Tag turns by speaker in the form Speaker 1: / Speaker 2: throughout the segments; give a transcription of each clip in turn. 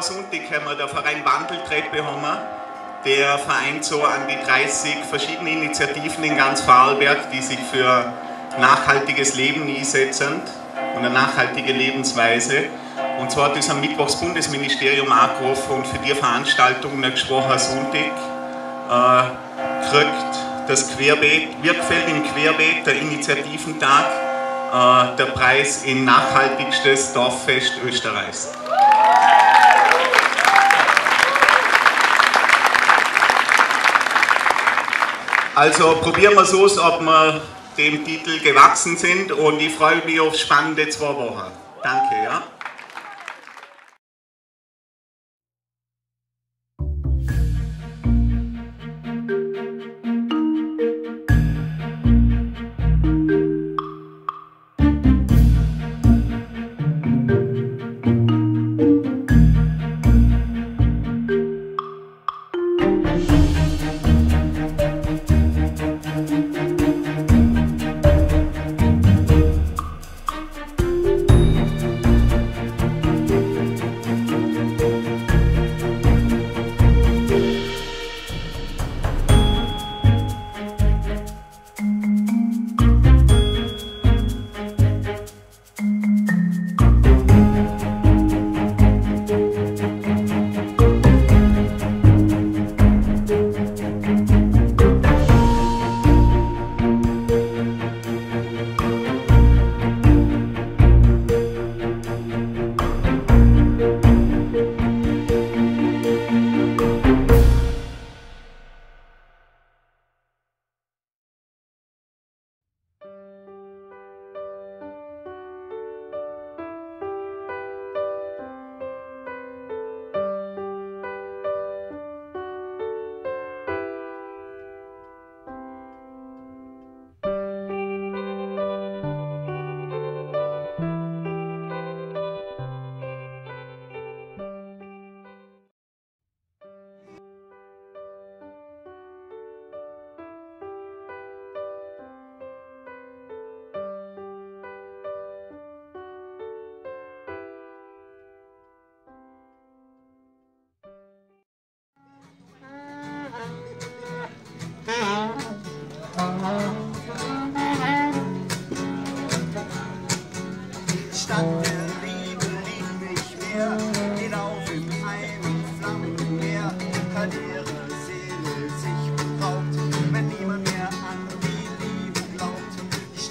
Speaker 1: Sonntag haben wir der Verein haben wir. Der vereint so an die 30 verschiedene Initiativen in ganz Vorarlberg, die sich für nachhaltiges Leben einsetzen und eine nachhaltige Lebensweise. Und zwar hat das am Mittwoch das Bundesministerium angerufen und für die Veranstaltung einen gesprochen Sonntag äh, kriegt das Querbeet, Wirkfeld im Querbeet, der Initiativentag, äh, der Preis in nachhaltigstes Dorffest Österreichs. Also probieren wir so, ob wir dem Titel gewachsen sind und ich freue mich auf spannende zwei Wochen. Danke, ja.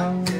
Speaker 2: Die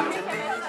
Speaker 3: talk to me.